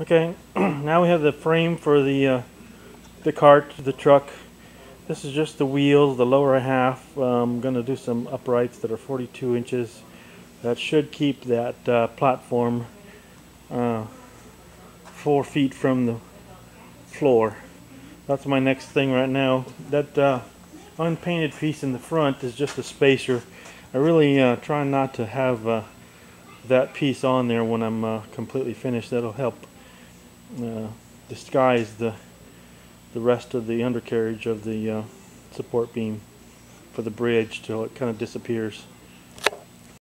Okay, now we have the frame for the uh, the cart, the truck. This is just the wheels, the lower half. I'm going to do some uprights that are 42 inches. That should keep that uh, platform uh, four feet from the floor. That's my next thing right now. That uh, unpainted piece in the front is just a spacer. I really uh, try not to have uh, that piece on there when I'm uh, completely finished. That'll help uh, disguise the the rest of the undercarriage of the uh, support beam for the bridge till it kind of disappears.